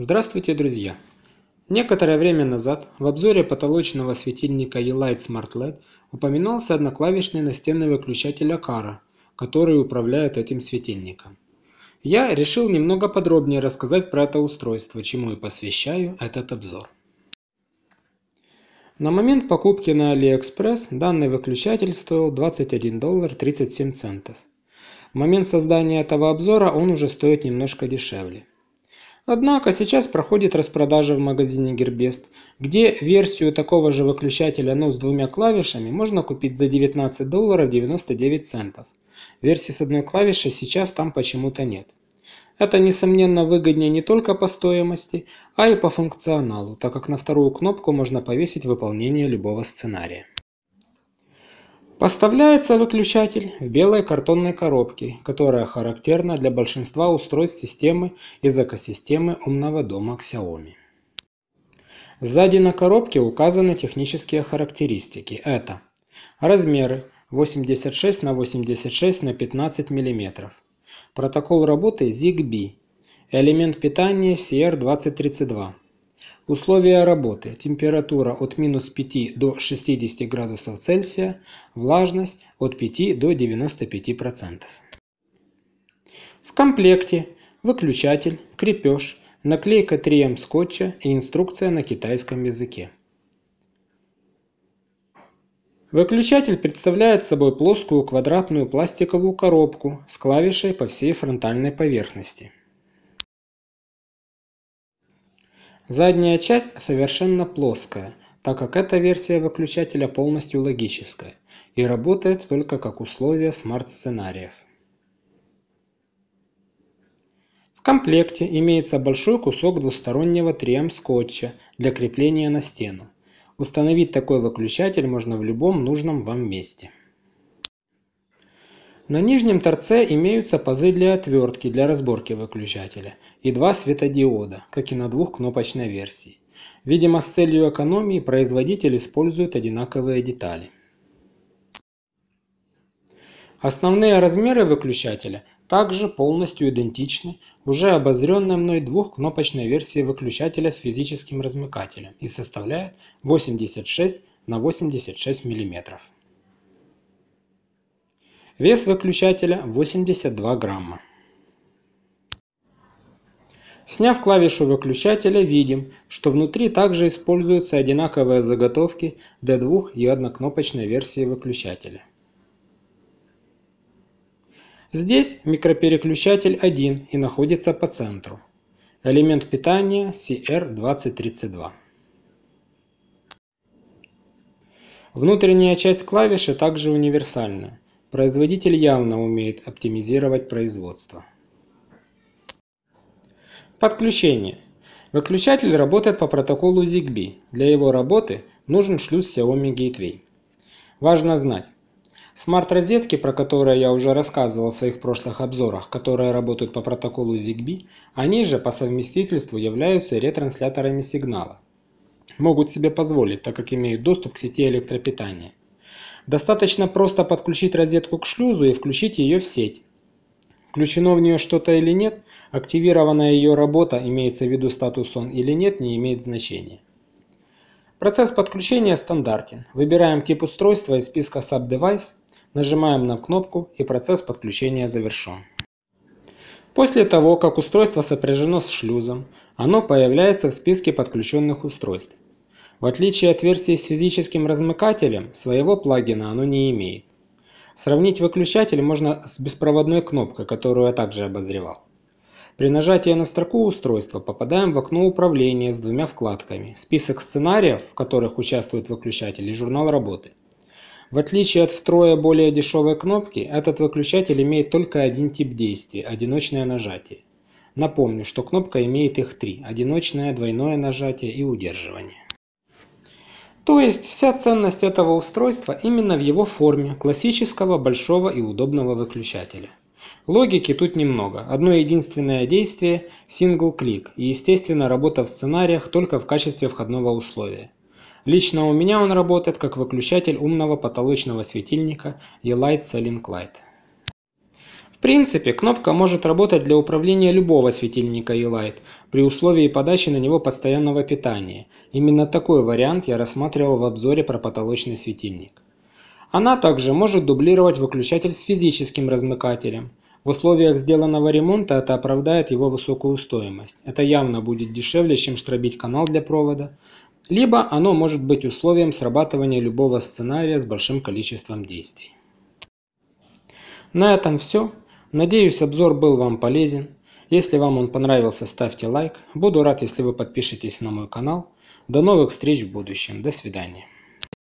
Здравствуйте, друзья! Некоторое время назад в обзоре потолочного светильника E-Light Smart LED упоминался одноклавишный настенный выключатель Akara, который управляет этим светильником. Я решил немного подробнее рассказать про это устройство, чему и посвящаю этот обзор. На момент покупки на AliExpress данный выключатель стоил 21 доллар 37 центов. В момент создания этого обзора он уже стоит немножко дешевле. Однако сейчас проходит распродажа в магазине Gearbest, где версию такого же выключателя, но с двумя клавишами, можно купить за 19 долларов 99 центов. Версии с одной клавишей сейчас там почему-то нет. Это, несомненно, выгоднее не только по стоимости, а и по функционалу, так как на вторую кнопку можно повесить выполнение любого сценария. Поставляется выключатель в белой картонной коробке, которая характерна для большинства устройств системы из экосистемы умного дома Xiaomi. Сзади на коробке указаны технические характеристики. Это размеры 86 на 86 на 15 мм, протокол работы ZigBee, элемент питания CR2032, Условия работы. Температура от минус 5 до 60 градусов Цельсия, влажность от 5 до 95%. В комплекте выключатель, крепеж, наклейка 3М скотча и инструкция на китайском языке. Выключатель представляет собой плоскую квадратную пластиковую коробку с клавишей по всей фронтальной поверхности. Задняя часть совершенно плоская, так как эта версия выключателя полностью логическая и работает только как условие смарт-сценариев. В комплекте имеется большой кусок двустороннего 3М скотча для крепления на стену. Установить такой выключатель можно в любом нужном вам месте. На нижнем торце имеются пазы для отвертки для разборки выключателя и два светодиода, как и на двухкнопочной версии. Видимо, с целью экономии производитель использует одинаковые детали. Основные размеры выключателя также полностью идентичны уже обозренной мной двухкнопочной версии выключателя с физическим размыкателем и составляет 86 на 86 мм. Вес выключателя 82 грамма. Сняв клавишу выключателя, видим, что внутри также используются одинаковые заготовки для двух- и однокнопочной версии выключателя. Здесь микропереключатель 1 и находится по центру. Элемент питания CR2032. Внутренняя часть клавиши также универсальная. Производитель явно умеет оптимизировать производство. Подключение. Выключатель работает по протоколу ZigBee. Для его работы нужен шлюз Xiaomi Gateway. Важно знать. Смарт-розетки, про которые я уже рассказывал в своих прошлых обзорах, которые работают по протоколу ZigBee, они же по совместительству являются ретрансляторами сигнала. Могут себе позволить, так как имеют доступ к сети электропитания. Достаточно просто подключить розетку к шлюзу и включить ее в сеть. Включено в нее что-то или нет, активирована ее работа, имеется в виду статус он или нет, не имеет значения. Процесс подключения стандартен. Выбираем тип устройства из списка Subdevice, нажимаем на кнопку и процесс подключения завершен. После того, как устройство сопряжено с шлюзом, оно появляется в списке подключенных устройств. В отличие от версии с физическим размыкателем, своего плагина оно не имеет. Сравнить выключатель можно с беспроводной кнопкой, которую я также обозревал. При нажатии на строку устройства попадаем в окно управления с двумя вкладками, список сценариев, в которых участвует выключатель и журнал работы. В отличие от втрое более дешевой кнопки, этот выключатель имеет только один тип действия – одиночное нажатие. Напомню, что кнопка имеет их три – одиночное, двойное нажатие и удерживание. То есть вся ценность этого устройства именно в его форме классического большого и удобного выключателя. Логики тут немного. Одно единственное действие – сингл-клик и естественно работа в сценариях только в качестве входного условия. Лично у меня он работает как выключатель умного потолочного светильника E-Light Selling Light. В принципе, кнопка может работать для управления любого светильника E-Light при условии подачи на него постоянного питания. Именно такой вариант я рассматривал в обзоре про потолочный светильник. Она также может дублировать выключатель с физическим размыкателем. В условиях сделанного ремонта это оправдает его высокую стоимость. Это явно будет дешевле, чем штробить канал для провода. Либо оно может быть условием срабатывания любого сценария с большим количеством действий. На этом все. Надеюсь, обзор был вам полезен. Если вам он понравился, ставьте лайк. Буду рад, если вы подпишетесь на мой канал. До новых встреч в будущем. До свидания.